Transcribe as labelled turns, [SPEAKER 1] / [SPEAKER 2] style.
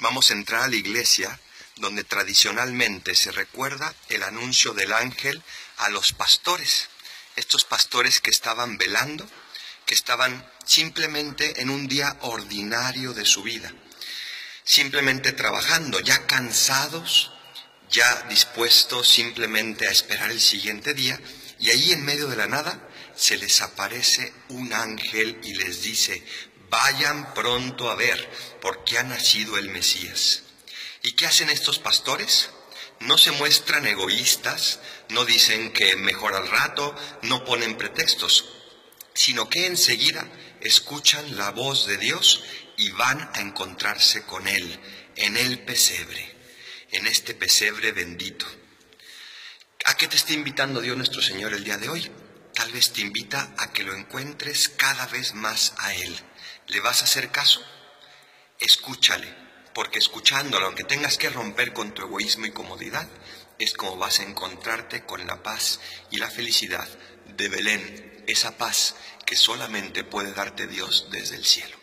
[SPEAKER 1] vamos a entrar a la iglesia donde tradicionalmente se recuerda el anuncio del ángel a los pastores, estos pastores que estaban velando, que estaban simplemente en un día ordinario de su vida, simplemente trabajando, ya cansados, ya dispuestos simplemente a esperar el siguiente día, y ahí en medio de la nada se les aparece un ángel y les dice, vayan pronto a ver, porque ha nacido el Mesías. ¿Y qué hacen estos pastores? No se muestran egoístas, no dicen que mejor al rato, no ponen pretextos, sino que enseguida escuchan la voz de Dios y van a encontrarse con Él en el pesebre, en este pesebre bendito. ¿A qué te está invitando Dios nuestro Señor el día de hoy? Te invita a que lo encuentres cada vez más a Él. ¿Le vas a hacer caso? Escúchale, porque escuchándolo, aunque tengas que romper con tu egoísmo y comodidad, es como vas a encontrarte con la paz y la felicidad de Belén, esa paz que solamente puede darte Dios desde el cielo.